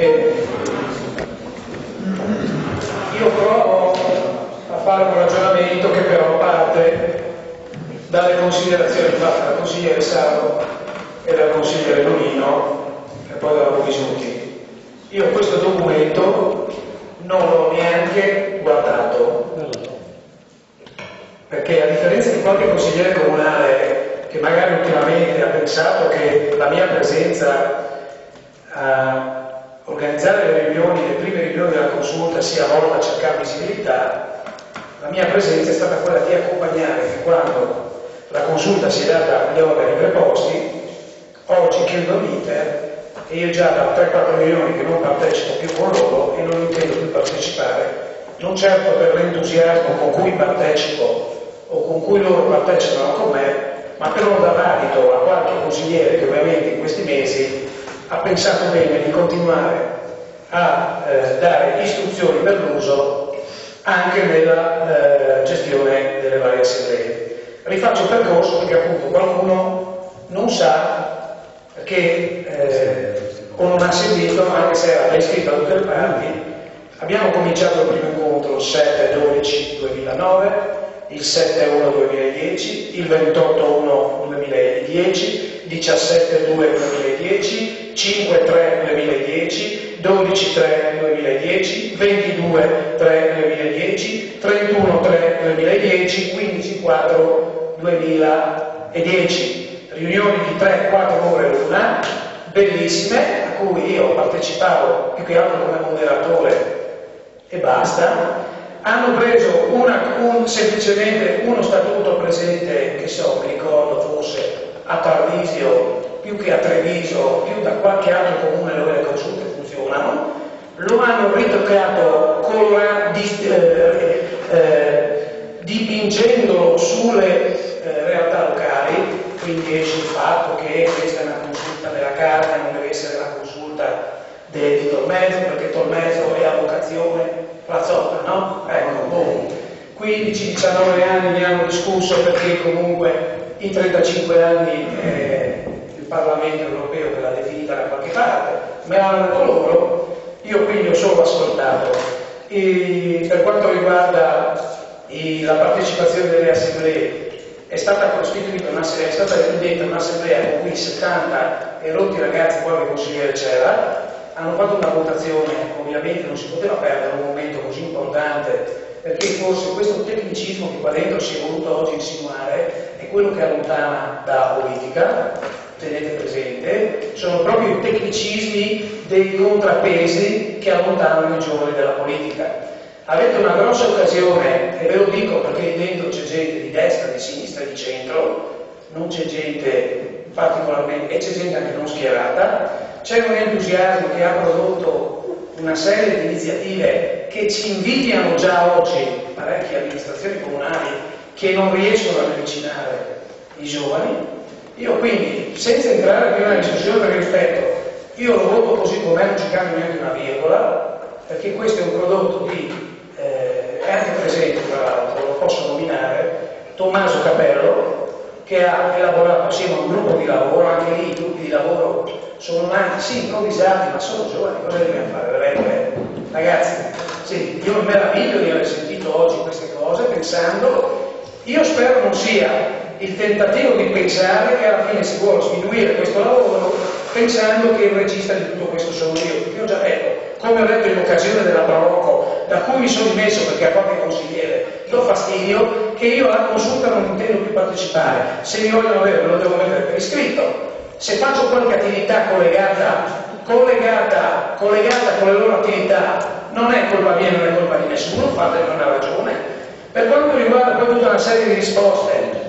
E io provo a fare un ragionamento che però parte dalle considerazioni fatte dal consigliere Saro e dal consigliere Lonino e poi dalla Bovisuti. Io questo documento non l'ho neanche guardato perché a differenza di qualche consigliere comunale che magari ultimamente ha pensato che la mia presenza a organizzare le riunioni, le prime riunioni della consulta sia volta a cercare visibilità, la mia presenza è stata quella di accompagnare che quando la consulta si è data agli organi preposti, oggi chiudo l'iter e io già da 3-4 riunioni che non partecipo più con loro e non intendo più partecipare, non certo per l'entusiasmo con cui partecipo o con cui loro partecipano con me, ma per non dar adito a qualche consigliere che ovviamente in questi pensato bene di continuare a eh, dare istruzioni per l'uso anche nella eh, gestione delle varie assemblee. Rifaccio il percorso perché appunto qualcuno non sa che eh, o non ha seguito, anche se era iscritto a tutte le parti, abbiamo cominciato il primo incontro il 7-12-2009, il 7-1-2010, il 28-1-2010, 17-2-2010, 5-3-2010, 12-3-2010, 22-3-2010, 31-3-2010, 15-4-2010. Riunioni di 3-4 ore l'una, bellissime, a cui io partecipavo più che altro come moderatore e basta, hanno preso una, un, semplicemente uno statuto presente, che so, mi ricordo forse a Tarvisio più che a Treviso, più da qualche altro comune dove le consulte funzionano, lo hanno ritoccato colora, di, eh, eh, dipingendolo sulle eh, realtà locali, quindi esce il fatto che questa è una consulta della carne, non deve essere una consulta di, Tormezzo, perché Tormezzo è a vocazione plazzota, no? Ecco, boh. 15-19 anni mi hanno discusso perché comunque in 35 anni eh, il Parlamento europeo che l'ha definita da qualche parte, me l'hanno loro, io quindi ho solo ascoltato. E per quanto riguarda la partecipazione delle assemblee, è stata costituita un'assemblea, è stata un'assemblea con cui 70 e rotti ragazzi, qualche consigliere c'era, hanno fatto una votazione, ovviamente non si poteva perdere un momento così importante perché forse questo tecnicismo che qua dentro si è voluto oggi insinuare è quello che allontana dalla politica, tenete presente, sono proprio i tecnicismi dei contrappesi che allontanano i giovani dalla politica. Avete una grossa occasione, e ve lo dico perché dentro c'è gente di destra, di sinistra di centro, non c'è gente particolarmente, e c'è gente anche non schierata, c'è un entusiasmo che ha prodotto una serie di iniziative che ci invidiano già oggi parecchie amministrazioni comunali che non riescono ad avvicinare i giovani. Io quindi, senza entrare più nella discussione per rispetto, io lo voto così com'è, non ci cambio neanche una virgola, perché questo è un prodotto di, eh, è anche presente tra l'altro, lo posso nominare, Tommaso Capello, che ha elaborato assieme a un gruppo di lavoro, anche lì i gruppi di lavoro sono nati, sì, improvvisati, ma sono giovani, cosa dobbiamo fare? Veramente? Ragazzi, sì, io mi meraviglio di aver sentito oggi queste cose pensando, io spero non sia il tentativo di pensare che alla fine si vuole sminuire questo lavoro pensando che il regista di tutto questo sono io, perché ho già detto, come ho detto in occasione della Barocco, da cui mi sono dimesso perché a qualche consigliere do fastidio, che io alla consulta non intendo più partecipare, se mi vogliono avere me lo devo mettere per iscritto, se faccio qualche attività collegata, collegata, collegata con le loro attività, non è colpa mia, non è colpa di nessuno, fate non ha ragione. Per quanto riguarda poi tutta una serie di risposte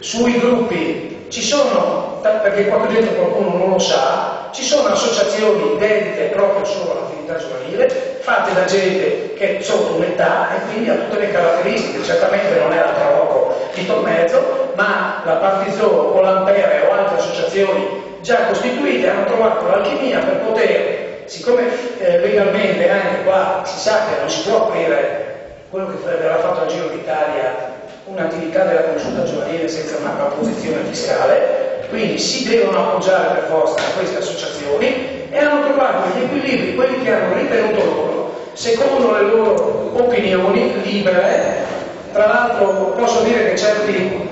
sui gruppi, ci sono, perché qua dentro qualcuno non lo sa, ci sono associazioni dedicate proprio solo all'attività giovanile, fatte da gente che è sotto un'età e quindi ha tutte le caratteristiche, certamente non è la Travoco di Tormezzo, ma la Partizzolo o l'Ampere o altre associazioni già costituite hanno trovato l'alchimia per poter siccome eh, legalmente anche qua si sa che non si può aprire quello che verrà fatto al Giro d'Italia un'attività della consulta giovanile senza una proposizione fiscale, quindi si devono appoggiare per forza a queste associazioni e hanno trovato gli equilibri, quelli che hanno ritenuto loro, secondo le loro opinioni libere. Tra l'altro posso dire che certi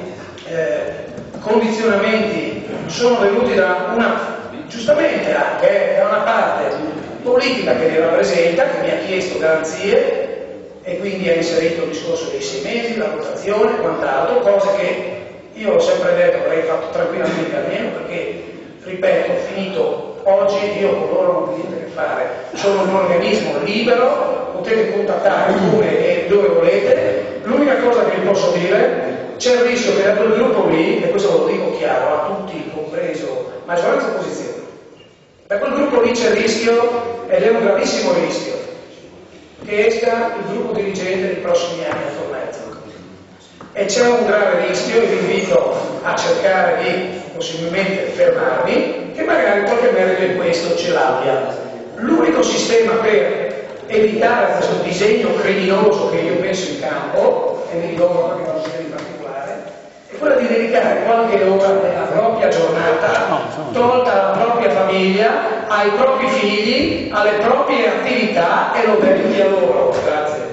eh, condizionamenti sono venuti da una, giustamente anche, da una parte politica che li rappresenta, che mi ha chiesto garanzie e quindi ha inserito il discorso dei sei mesi, la votazione e quant'altro, cose che io ho sempre detto avrei fatto tranquillamente almeno perché, ripeto, finito oggi io con loro non ho niente a che fare, sono un organismo libero, potete contattare come e dove volete, l'unica cosa che vi posso dire c'è il rischio che da quel gruppo lì, e questo lo dico chiaro a tutti, compreso maggioranza e opposizione, da quel gruppo lì c'è il rischio, ed è un gravissimo rischio, che esca il gruppo dirigente nei prossimi anni a Fornezzo. E c'è un grave rischio, vi invito a cercare di possibilmente fermarmi, che magari qualche merito in questo ce l'abbia. L'unico sistema per evitare questo disegno criminoso che io penso in campo, e mi ricordo qualche consiglio in particolare, è quello di dedicare qualche ora della propria giornata, ai propri figli, alle proprie attività e lo dedichi a loro. Grazie.